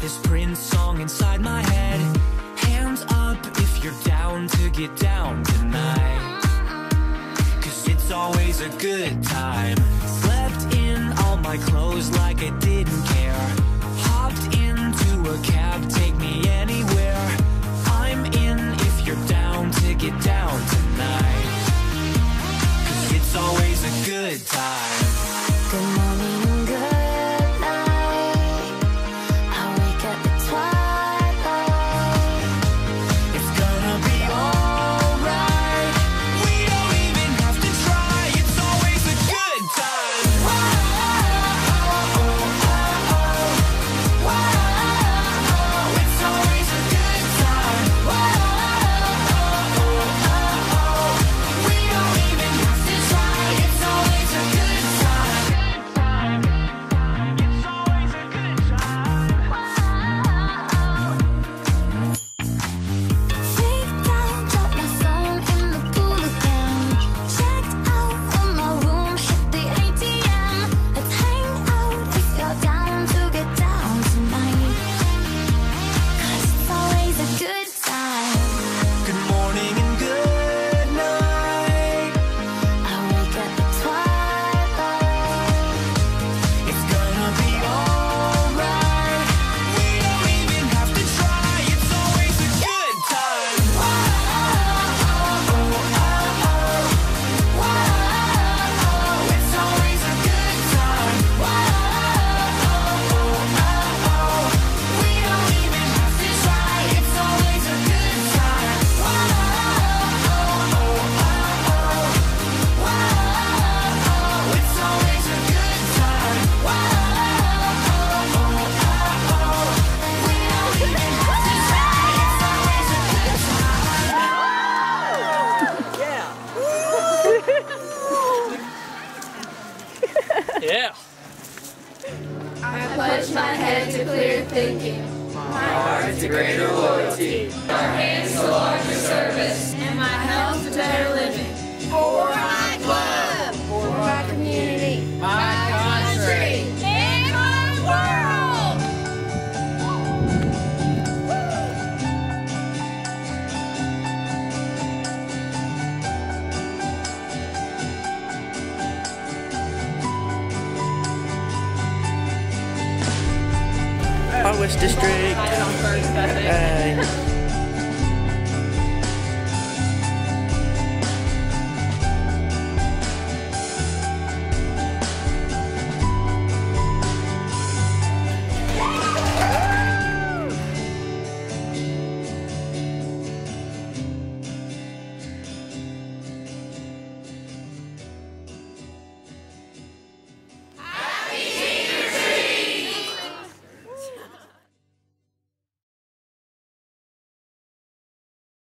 this Prince song inside my head. Hands up if you're down to get down tonight. Cause it's always a good time. Slept in all my clothes like I didn't care. yeah. I pledge my head to clear thinking, my heart to greater loyalty Northwest District.